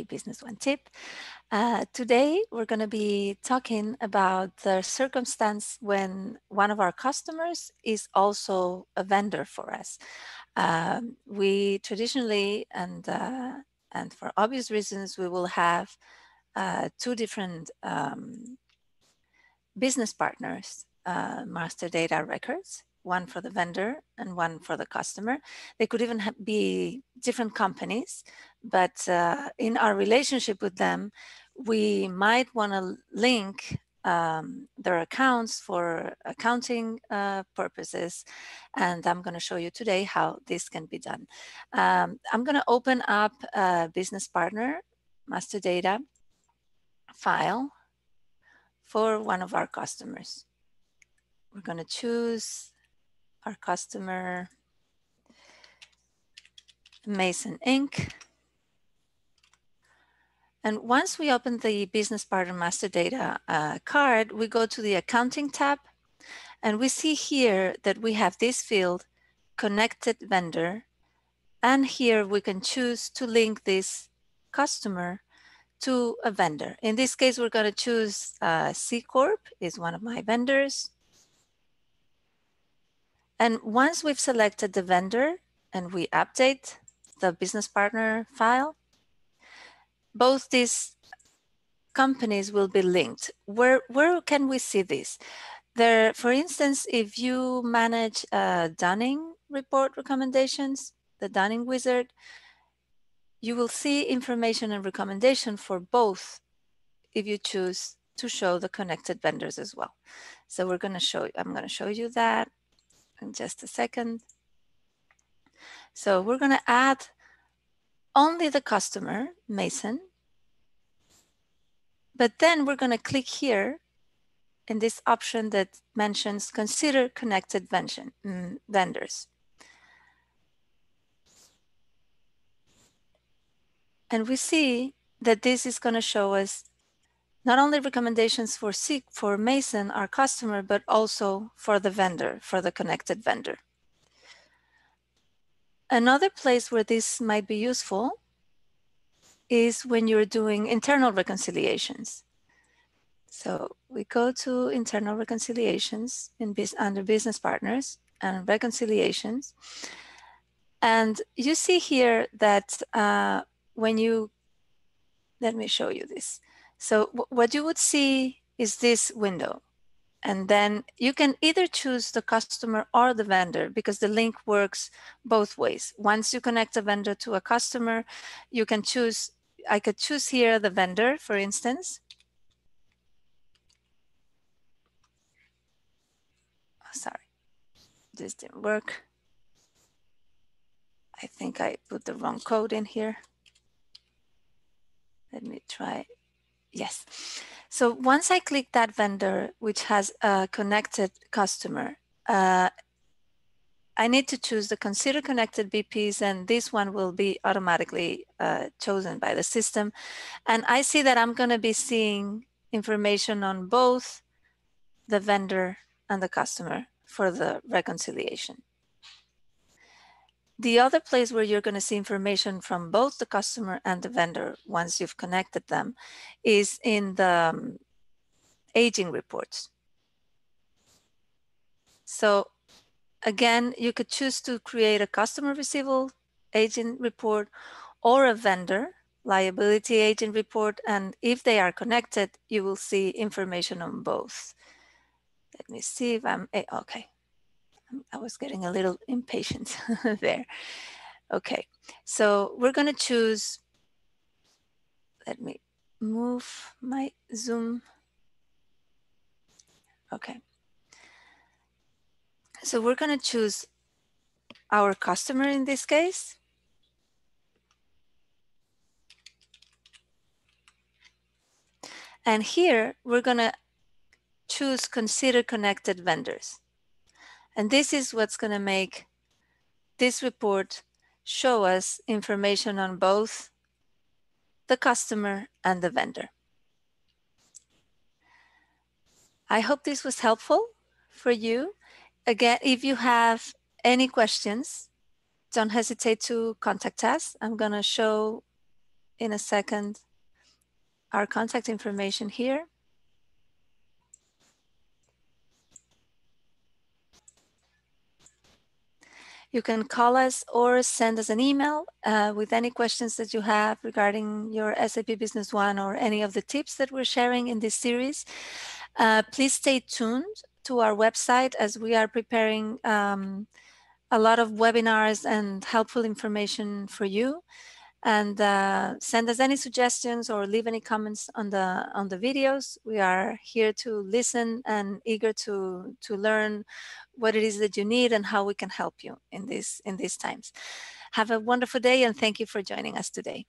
Business One tip. Uh, today, we're going to be talking about the circumstance when one of our customers is also a vendor for us. Um, we traditionally, and, uh, and for obvious reasons, we will have uh, two different um, business partners, uh, master data records one for the vendor and one for the customer. They could even be different companies, but uh, in our relationship with them, we might want to link um, their accounts for accounting uh, purposes. And I'm going to show you today how this can be done. Um, I'm going to open up a business partner master data file for one of our customers. We're going to choose our customer Mason Inc. And once we open the business partner master data uh, card, we go to the accounting tab and we see here that we have this field connected vendor. And here we can choose to link this customer to a vendor. In this case, we're going to choose uh, C Corp is one of my vendors. And once we've selected the vendor and we update the business partner file, both these companies will be linked. Where, where can we see this? There, for instance, if you manage uh, Dunning report recommendations, the Dunning wizard, you will see information and recommendation for both if you choose to show the connected vendors as well. So we're going to show, I'm going to show you that in just a second. So we're going to add only the customer, Mason. But then we're going to click here in this option that mentions consider connected mm, vendors. And we see that this is going to show us not only recommendations for SEEK for Mason, our customer, but also for the vendor, for the connected vendor. Another place where this might be useful is when you're doing internal reconciliations. So we go to internal reconciliations in under business partners and reconciliations. And you see here that uh, when you, let me show you this. So what you would see is this window. And then you can either choose the customer or the vendor because the link works both ways. Once you connect a vendor to a customer, you can choose, I could choose here the vendor, for instance. Oh, sorry, this didn't work. I think I put the wrong code in here. Let me try Yes. So once I click that vendor, which has a connected customer, uh, I need to choose the consider connected BPs and this one will be automatically uh, chosen by the system. And I see that I'm gonna be seeing information on both the vendor and the customer for the reconciliation. The other place where you're going to see information from both the customer and the vendor once you've connected them is in the um, aging reports. So again, you could choose to create a customer receivable aging report or a vendor liability aging report. And if they are connected, you will see information on both. Let me see if I'm, okay. I was getting a little impatient there. Okay, so we're going to choose, let me move my Zoom. Okay. So we're going to choose our customer in this case. And here we're going to choose consider connected vendors. And this is what's going to make this report show us information on both the customer and the vendor. I hope this was helpful for you. Again, if you have any questions, don't hesitate to contact us. I'm going to show in a second our contact information here. You can call us or send us an email uh, with any questions that you have regarding your SAP Business One or any of the tips that we're sharing in this series. Uh, please stay tuned to our website as we are preparing um, a lot of webinars and helpful information for you and uh, send us any suggestions or leave any comments on the on the videos. We are here to listen and eager to to learn what it is that you need and how we can help you in this in these times. Have a wonderful day and thank you for joining us today